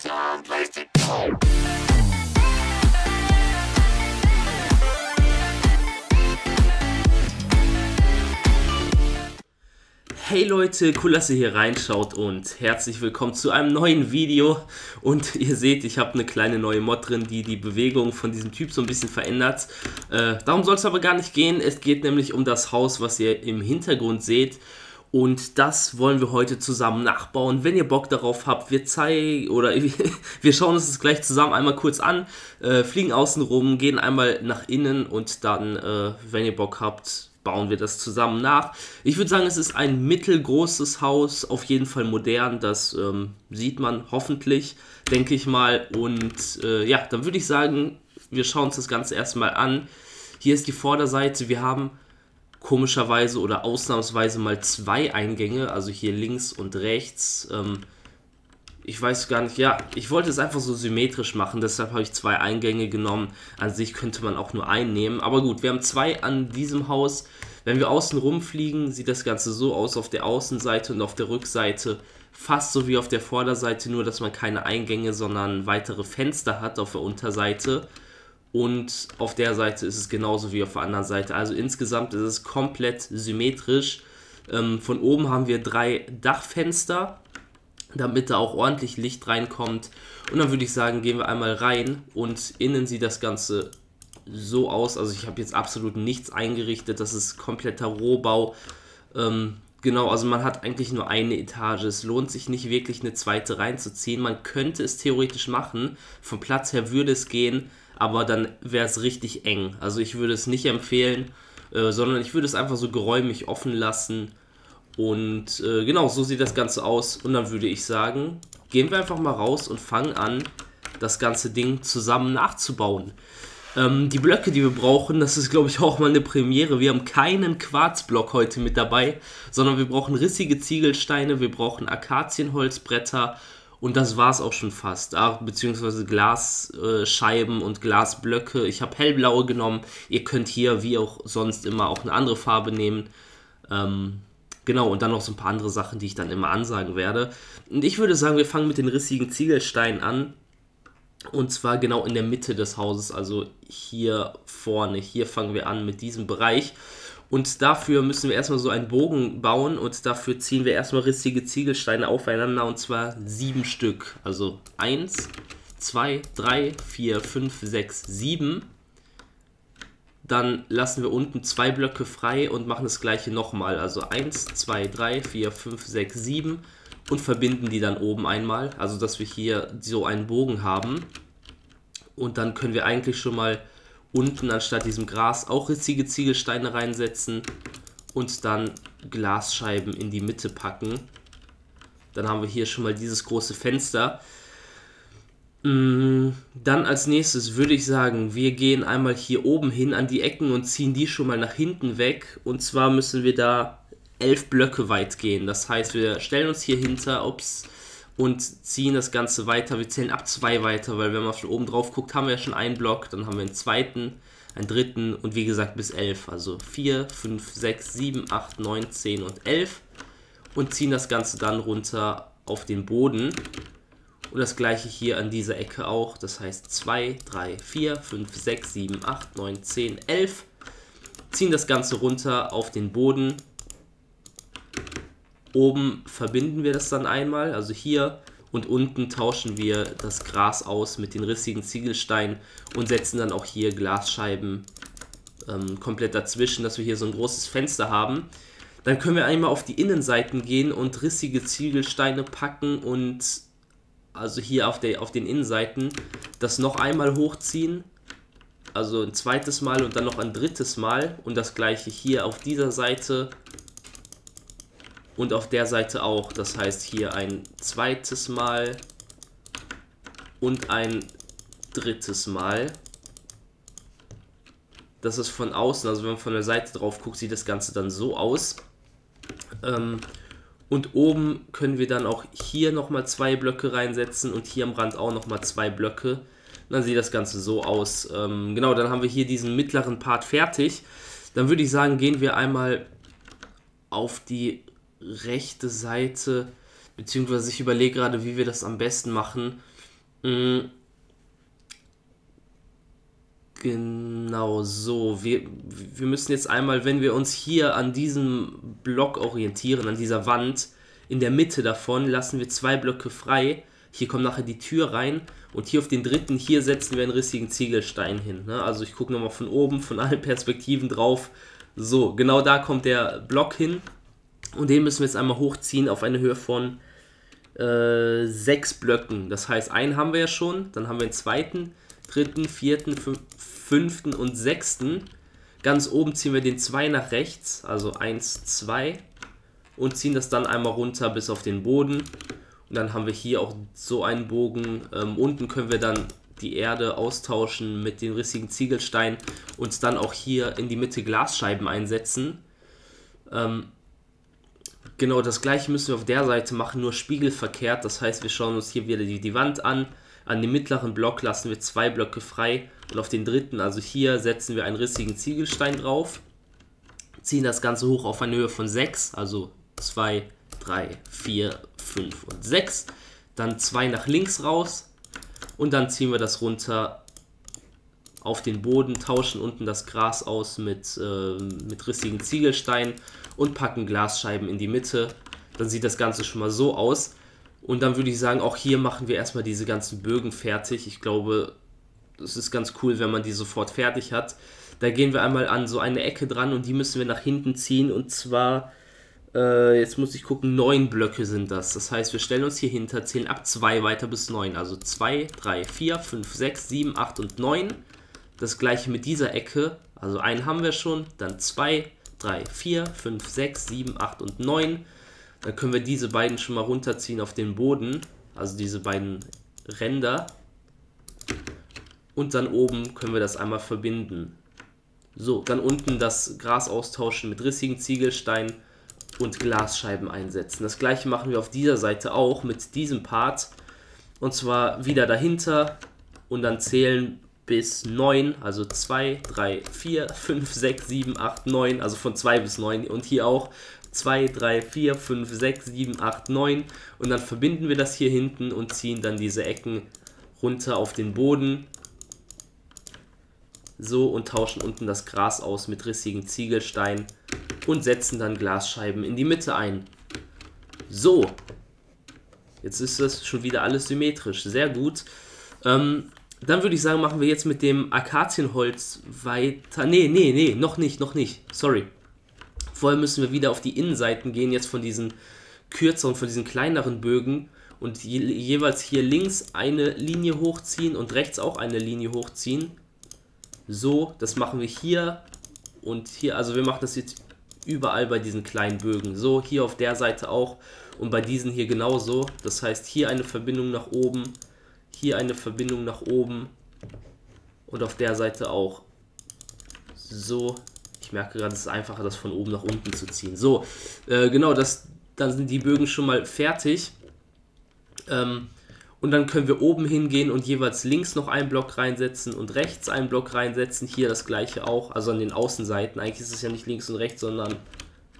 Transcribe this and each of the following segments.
sound wasted. Hey Leute, cool, dass ihr hier reinschaut und herzlich willkommen zu einem neuen Video. Und ihr seht, ich habe eine kleine neue Mod drin, die die Bewegung von diesem Typ so ein bisschen verändert. Äh, darum soll es aber gar nicht gehen. Es geht nämlich um das Haus, was ihr im Hintergrund seht. Und das wollen wir heute zusammen nachbauen. Wenn ihr Bock darauf habt, wir zeigen oder wir schauen uns das gleich zusammen einmal kurz an, äh, fliegen außen rum, gehen einmal nach innen und dann, äh, wenn ihr Bock habt, bauen wir das zusammen nach. Ich würde sagen, es ist ein mittelgroßes Haus, auf jeden Fall modern, das ähm, sieht man hoffentlich, denke ich mal. Und äh, ja, dann würde ich sagen, wir schauen uns das Ganze erstmal an. Hier ist die Vorderseite, wir haben komischerweise oder ausnahmsweise mal zwei Eingänge, also hier links und rechts. Ähm, ich weiß gar nicht, ja, ich wollte es einfach so symmetrisch machen, deshalb habe ich zwei Eingänge genommen. An sich könnte man auch nur einen nehmen, aber gut, wir haben zwei an diesem Haus. Wenn wir außen rumfliegen, sieht das Ganze so aus auf der Außenseite und auf der Rückseite fast so wie auf der Vorderseite, nur dass man keine Eingänge, sondern weitere Fenster hat auf der Unterseite. Und auf der Seite ist es genauso wie auf der anderen Seite. Also insgesamt ist es komplett symmetrisch. Ähm, von oben haben wir drei Dachfenster damit da auch ordentlich Licht reinkommt. Und dann würde ich sagen, gehen wir einmal rein und innen sieht das Ganze so aus. Also ich habe jetzt absolut nichts eingerichtet, das ist kompletter Rohbau. Ähm, genau, also man hat eigentlich nur eine Etage. Es lohnt sich nicht wirklich eine zweite reinzuziehen. Man könnte es theoretisch machen. Vom Platz her würde es gehen, aber dann wäre es richtig eng. Also ich würde es nicht empfehlen, äh, sondern ich würde es einfach so geräumig offen lassen und äh, genau, so sieht das Ganze aus. Und dann würde ich sagen, gehen wir einfach mal raus und fangen an, das ganze Ding zusammen nachzubauen. Ähm, die Blöcke, die wir brauchen, das ist, glaube ich, auch mal eine Premiere. Wir haben keinen Quarzblock heute mit dabei, sondern wir brauchen rissige Ziegelsteine, wir brauchen Akazienholzbretter und das war es auch schon fast. Ach, beziehungsweise Glasscheiben äh, und Glasblöcke. Ich habe hellblaue genommen. Ihr könnt hier, wie auch sonst immer, auch eine andere Farbe nehmen. Ähm, Genau, und dann noch so ein paar andere Sachen, die ich dann immer ansagen werde. Und ich würde sagen, wir fangen mit den rissigen Ziegelsteinen an. Und zwar genau in der Mitte des Hauses, also hier vorne. Hier fangen wir an mit diesem Bereich. Und dafür müssen wir erstmal so einen Bogen bauen und dafür ziehen wir erstmal rissige Ziegelsteine aufeinander und zwar sieben Stück. Also eins, zwei, drei, vier, fünf, sechs, sieben. Dann lassen wir unten zwei Blöcke frei und machen das gleiche nochmal. Also 1, 2, 3, 4, 5, 6, 7 und verbinden die dann oben einmal. Also dass wir hier so einen Bogen haben. Und dann können wir eigentlich schon mal unten anstatt diesem Gras auch ritzige Ziegelsteine reinsetzen und dann Glasscheiben in die Mitte packen. Dann haben wir hier schon mal dieses große Fenster. Mm, dann als nächstes würde ich sagen, wir gehen einmal hier oben hin an die Ecken und ziehen die schon mal nach hinten weg. Und zwar müssen wir da elf Blöcke weit gehen. Das heißt, wir stellen uns hier hinter ups, und ziehen das Ganze weiter. Wir zählen ab zwei weiter, weil wenn man von oben drauf guckt, haben wir ja schon einen Block. Dann haben wir einen zweiten, einen dritten und wie gesagt bis elf. Also 4, 5, 6, 7, 8, 9, 10 und 11. Und ziehen das Ganze dann runter auf den Boden. Und das gleiche hier an dieser Ecke auch. Das heißt 2, 3, 4, 5, 6, 7, 8, 9, 10, 11. Ziehen das Ganze runter auf den Boden. Oben verbinden wir das dann einmal, also hier. Und unten tauschen wir das Gras aus mit den rissigen Ziegelsteinen und setzen dann auch hier Glasscheiben ähm, komplett dazwischen, dass wir hier so ein großes Fenster haben. Dann können wir einmal auf die Innenseiten gehen und rissige Ziegelsteine packen und also hier auf, der, auf den Innenseiten, das noch einmal hochziehen, also ein zweites Mal und dann noch ein drittes Mal und das gleiche hier auf dieser Seite und auf der Seite auch, das heißt hier ein zweites Mal und ein drittes Mal. Das ist von außen, also wenn man von der Seite drauf guckt, sieht das Ganze dann so aus. Ähm, und oben können wir dann auch hier nochmal zwei Blöcke reinsetzen und hier am Rand auch nochmal zwei Blöcke. Dann sieht das Ganze so aus. Ähm, genau, dann haben wir hier diesen mittleren Part fertig. Dann würde ich sagen, gehen wir einmal auf die rechte Seite, beziehungsweise ich überlege gerade, wie wir das am besten machen. Mm. Genau so. Wir, wir müssen jetzt einmal, wenn wir uns hier an diesem Block orientieren, an dieser Wand, in der Mitte davon lassen wir zwei Blöcke frei. Hier kommt nachher die Tür rein und hier auf den dritten, hier setzen wir einen rissigen Ziegelstein hin. Ne? Also ich gucke nochmal von oben, von allen Perspektiven drauf. So, genau da kommt der Block hin und den müssen wir jetzt einmal hochziehen auf eine Höhe von äh, sechs Blöcken. Das heißt, einen haben wir ja schon, dann haben wir den zweiten, dritten, vierten, fünften und sechsten. Ganz oben ziehen wir den 2 nach rechts, also 1, 2 und ziehen das dann einmal runter bis auf den Boden. Und dann haben wir hier auch so einen Bogen. Ähm, unten können wir dann die Erde austauschen mit dem rissigen Ziegelstein und dann auch hier in die Mitte Glasscheiben einsetzen. Ähm, genau das gleiche müssen wir auf der Seite machen, nur spiegelverkehrt. Das heißt, wir schauen uns hier wieder die, die Wand an. An dem mittleren Block lassen wir zwei Blöcke frei und auf den dritten, also hier, setzen wir einen rissigen Ziegelstein drauf. Ziehen das Ganze hoch auf eine Höhe von 6, also 2, 3, 4, 5 und 6. Dann 2 nach links raus und dann ziehen wir das runter auf den Boden, tauschen unten das Gras aus mit, äh, mit rissigen Ziegelsteinen und packen Glasscheiben in die Mitte. Dann sieht das Ganze schon mal so aus. Und dann würde ich sagen, auch hier machen wir erstmal diese ganzen Bögen fertig. Ich glaube, das ist ganz cool, wenn man die sofort fertig hat. Da gehen wir einmal an so eine Ecke dran und die müssen wir nach hinten ziehen. Und zwar, äh, jetzt muss ich gucken, neun Blöcke sind das. Das heißt, wir stellen uns hier hinter, zählen ab 2 weiter bis 9. Also 2, 3, 4, 5, 6, 7, 8 und 9. Das gleiche mit dieser Ecke. Also einen haben wir schon, dann 2, 3, 4, 5, 6, 7, 8 und 9. Dann können wir diese beiden schon mal runterziehen auf den Boden, also diese beiden Ränder. Und dann oben können wir das einmal verbinden. So, dann unten das Gras austauschen mit rissigen Ziegelsteinen und Glasscheiben einsetzen. Das gleiche machen wir auf dieser Seite auch mit diesem Part. Und zwar wieder dahinter und dann zählen bis 9, also 2, 3, 4, 5, 6, 7, 8, 9, also von 2 bis 9 und hier auch 2, 3, 4, 5, 6, 7, 8, 9 und dann verbinden wir das hier hinten und ziehen dann diese Ecken runter auf den Boden. So und tauschen unten das Gras aus mit rissigen Ziegelsteinen und setzen dann Glasscheiben in die Mitte ein. So, jetzt ist das schon wieder alles symmetrisch, sehr gut. Ähm, dann würde ich sagen, machen wir jetzt mit dem Akazienholz weiter. Nee, nee, nee, noch nicht, noch nicht. Sorry. Vorher müssen wir wieder auf die Innenseiten gehen, jetzt von diesen kürzeren, von diesen kleineren Bögen und je, jeweils hier links eine Linie hochziehen und rechts auch eine Linie hochziehen. So, das machen wir hier und hier, also wir machen das jetzt überall bei diesen kleinen Bögen. So, hier auf der Seite auch und bei diesen hier genauso. Das heißt, hier eine Verbindung nach oben, hier eine Verbindung nach oben und auf der Seite auch. So, ich merke gerade, es ist einfacher, das von oben nach unten zu ziehen. So, äh, genau, das, dann sind die Bögen schon mal fertig. Ähm, und dann können wir oben hingehen und jeweils links noch einen Block reinsetzen und rechts einen Block reinsetzen. Hier das gleiche auch, also an den Außenseiten. Eigentlich ist es ja nicht links und rechts, sondern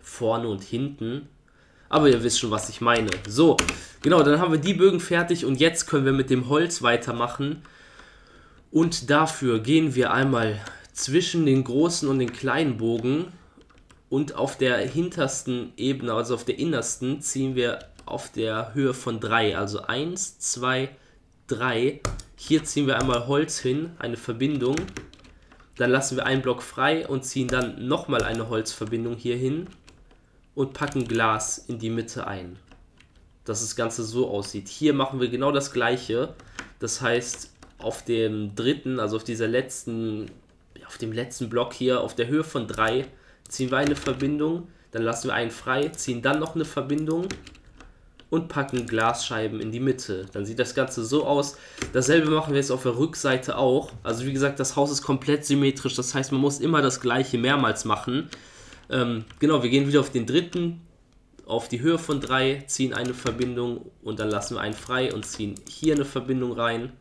vorne und hinten. Aber ihr wisst schon, was ich meine. So, genau, dann haben wir die Bögen fertig und jetzt können wir mit dem Holz weitermachen. Und dafür gehen wir einmal zwischen den großen und den kleinen Bogen und auf der hintersten Ebene, also auf der innersten, ziehen wir auf der Höhe von 3. Also 1, 2, 3. Hier ziehen wir einmal Holz hin, eine Verbindung. Dann lassen wir einen Block frei und ziehen dann nochmal eine Holzverbindung hier hin und packen Glas in die Mitte ein. Dass das Ganze so aussieht. Hier machen wir genau das gleiche. Das heißt, auf dem dritten, also auf dieser letzten auf dem letzten Block hier auf der Höhe von 3 ziehen wir eine Verbindung, dann lassen wir einen frei, ziehen dann noch eine Verbindung und packen Glasscheiben in die Mitte. Dann sieht das Ganze so aus. Dasselbe machen wir jetzt auf der Rückseite auch. Also wie gesagt, das Haus ist komplett symmetrisch. Das heißt, man muss immer das gleiche mehrmals machen. Ähm, genau, wir gehen wieder auf den dritten, auf die Höhe von 3, ziehen eine Verbindung und dann lassen wir einen frei und ziehen hier eine Verbindung rein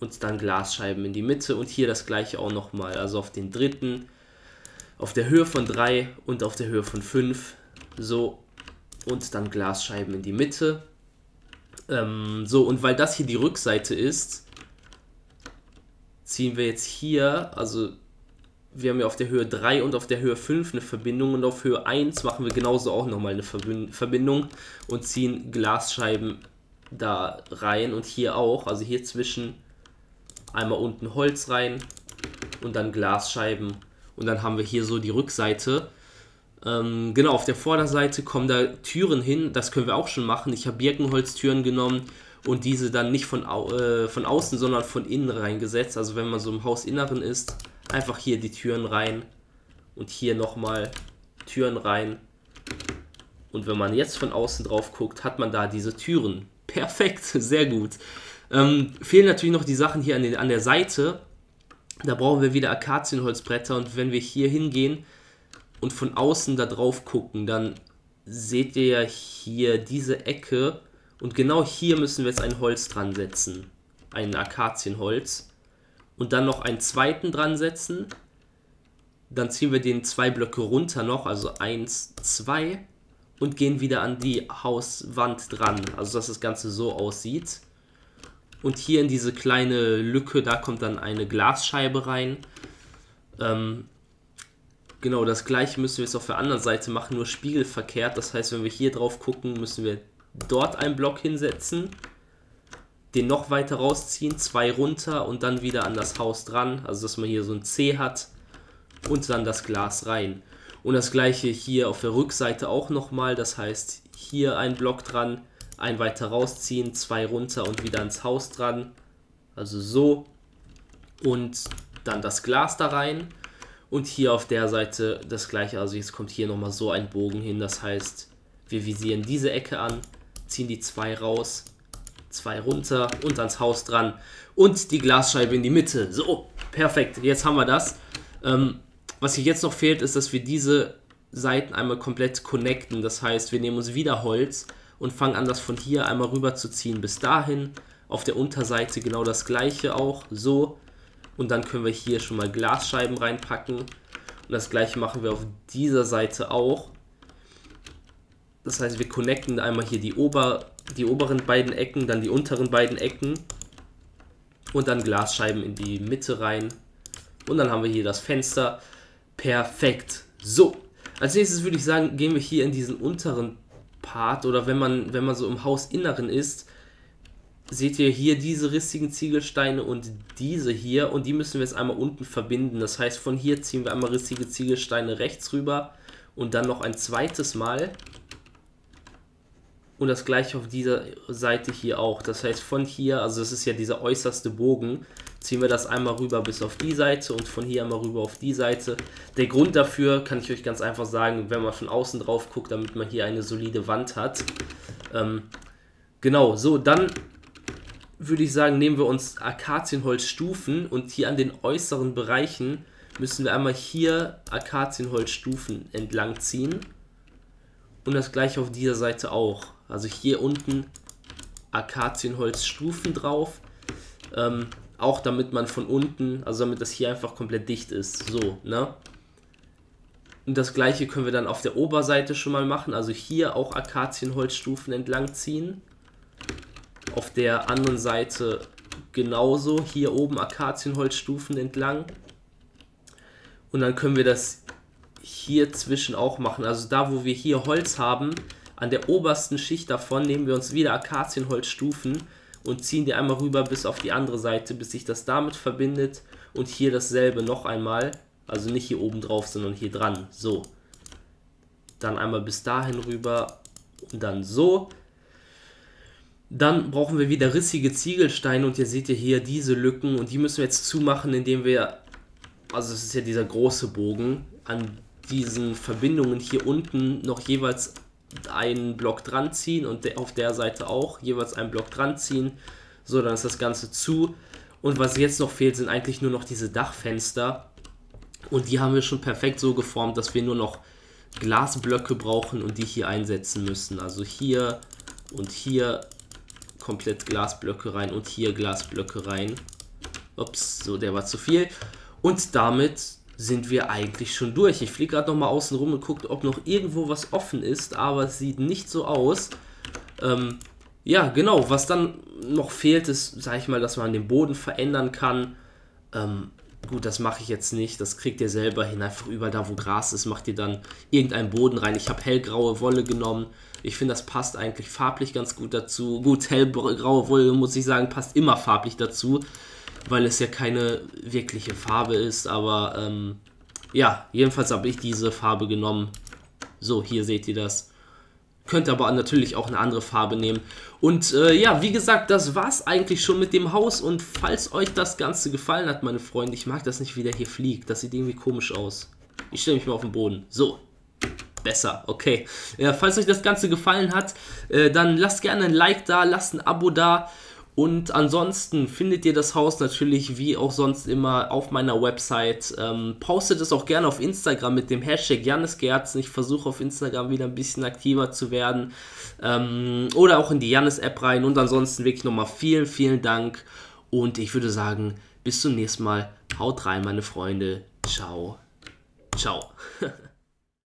und dann Glasscheiben in die Mitte und hier das gleiche auch nochmal, also auf den dritten, auf der Höhe von 3 und auf der Höhe von 5, so und dann Glasscheiben in die Mitte. Ähm, so, und weil das hier die Rückseite ist, ziehen wir jetzt hier, also wir haben ja auf der Höhe 3 und auf der Höhe 5 eine Verbindung und auf Höhe 1 machen wir genauso auch nochmal eine Verbindung und ziehen Glasscheiben da rein und hier auch, also hier zwischen einmal unten Holz rein und dann Glasscheiben und dann haben wir hier so die Rückseite. Ähm, genau, auf der Vorderseite kommen da Türen hin, das können wir auch schon machen. Ich habe Birkenholztüren genommen und diese dann nicht von, au äh, von außen, sondern von innen reingesetzt. Also wenn man so im Hausinneren ist, einfach hier die Türen rein und hier nochmal Türen rein. Und wenn man jetzt von außen drauf guckt, hat man da diese Türen. Perfekt, sehr gut. Ähm, fehlen natürlich noch die Sachen hier an, den, an der Seite. Da brauchen wir wieder Akazienholzbretter und wenn wir hier hingehen und von außen da drauf gucken, dann seht ihr ja hier diese Ecke und genau hier müssen wir jetzt ein Holz dran setzen. Ein Akazienholz. Und dann noch einen zweiten dran setzen. Dann ziehen wir den zwei Blöcke runter noch, also 1, 2 und gehen wieder an die Hauswand dran, also dass das Ganze so aussieht. Und hier in diese kleine Lücke, da kommt dann eine Glasscheibe rein. Ähm, genau, das gleiche müssen wir jetzt auf der anderen Seite machen, nur spiegelverkehrt. Das heißt, wenn wir hier drauf gucken, müssen wir dort einen Block hinsetzen, den noch weiter rausziehen, zwei runter und dann wieder an das Haus dran. Also, dass man hier so ein C hat und dann das Glas rein. Und das gleiche hier auf der Rückseite auch nochmal. Das heißt, hier ein Block dran, ein weiter rausziehen, zwei runter und wieder ans Haus dran. Also so. Und dann das Glas da rein. Und hier auf der Seite das gleiche. Also jetzt kommt hier nochmal so ein Bogen hin. Das heißt, wir visieren diese Ecke an, ziehen die zwei raus, zwei runter und ans Haus dran. Und die Glasscheibe in die Mitte. So, perfekt. Jetzt haben wir das. Ähm, was hier jetzt noch fehlt, ist, dass wir diese Seiten einmal komplett connecten. Das heißt, wir nehmen uns wieder Holz und fangen an, das von hier einmal rüber zu ziehen bis dahin. Auf der Unterseite genau das gleiche auch, so. Und dann können wir hier schon mal Glasscheiben reinpacken. Und das gleiche machen wir auf dieser Seite auch. Das heißt, wir connecten einmal hier die, Ober, die oberen beiden Ecken, dann die unteren beiden Ecken. Und dann Glasscheiben in die Mitte rein. Und dann haben wir hier das Fenster. Perfekt. So, als nächstes würde ich sagen, gehen wir hier in diesen unteren Part oder wenn man, wenn man so im Hausinneren ist, seht ihr hier diese rissigen Ziegelsteine und diese hier und die müssen wir jetzt einmal unten verbinden. Das heißt, von hier ziehen wir einmal rissige Ziegelsteine rechts rüber und dann noch ein zweites Mal. Und das gleiche auf dieser Seite hier auch. Das heißt, von hier, also das ist ja dieser äußerste Bogen, ziehen wir das einmal rüber bis auf die Seite und von hier einmal rüber auf die Seite. Der Grund dafür kann ich euch ganz einfach sagen, wenn man von außen drauf guckt, damit man hier eine solide Wand hat. Ähm, genau, so, dann würde ich sagen, nehmen wir uns Akazienholzstufen und hier an den äußeren Bereichen müssen wir einmal hier Akazienholzstufen entlang ziehen. Und das gleiche auf dieser Seite auch. Also hier unten Akazienholzstufen drauf. Ähm, auch damit man von unten, also damit das hier einfach komplett dicht ist. So, ne? Und das gleiche können wir dann auf der Oberseite schon mal machen. Also hier auch Akazienholzstufen entlang ziehen. Auf der anderen Seite genauso. Hier oben Akazienholzstufen entlang. Und dann können wir das hier zwischen auch machen. Also da, wo wir hier Holz haben, an der obersten Schicht davon nehmen wir uns wieder Akazienholzstufen und ziehen die einmal rüber bis auf die andere Seite, bis sich das damit verbindet. Und hier dasselbe noch einmal. Also nicht hier oben drauf, sondern hier dran. So. Dann einmal bis dahin rüber und dann so. Dann brauchen wir wieder rissige Ziegelsteine und ihr seht ihr hier diese Lücken und die müssen wir jetzt zumachen, indem wir, also es ist ja dieser große Bogen, an diesen Verbindungen hier unten noch jeweils einen Block dran ziehen und auf der Seite auch jeweils einen Block dran ziehen. So, dann ist das Ganze zu. Und was jetzt noch fehlt, sind eigentlich nur noch diese Dachfenster. Und die haben wir schon perfekt so geformt, dass wir nur noch Glasblöcke brauchen und die hier einsetzen müssen. Also hier und hier komplett Glasblöcke rein und hier Glasblöcke rein. Ups, so, der war zu viel. Und damit sind wir eigentlich schon durch. Ich fliege gerade noch mal außen rum und gucke, ob noch irgendwo was offen ist, aber es sieht nicht so aus. Ähm, ja, genau, was dann noch fehlt, ist, sag ich mal, dass man den Boden verändern kann. Ähm, gut, das mache ich jetzt nicht, das kriegt ihr selber hin. Einfach überall da, wo Gras ist, macht ihr dann irgendeinen Boden rein. Ich habe hellgraue Wolle genommen. Ich finde, das passt eigentlich farblich ganz gut dazu. Gut, hellgraue Wolle, muss ich sagen, passt immer farblich dazu, weil es ja keine wirkliche Farbe ist. Aber ähm, ja, jedenfalls habe ich diese Farbe genommen. So, hier seht ihr das. Könnt aber natürlich auch eine andere Farbe nehmen. Und äh, ja, wie gesagt, das war's eigentlich schon mit dem Haus. Und falls euch das Ganze gefallen hat, meine Freunde, ich mag das nicht, wie der hier fliegt. Das sieht irgendwie komisch aus. Ich stelle mich mal auf den Boden. So. Besser, okay. Ja, falls euch das Ganze gefallen hat, äh, dann lasst gerne ein Like da, lasst ein Abo da. Und ansonsten findet ihr das Haus natürlich wie auch sonst immer auf meiner Website. Ähm, postet es auch gerne auf Instagram mit dem Hashtag JannisGerzen. Ich versuche auf Instagram wieder ein bisschen aktiver zu werden. Ähm, oder auch in die Jannis-App rein. Und ansonsten wirklich nochmal vielen, vielen Dank. Und ich würde sagen, bis zum nächsten Mal. Haut rein, meine Freunde. Ciao. Ciao.